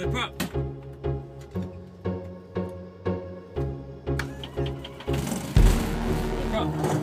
Step up. Step up.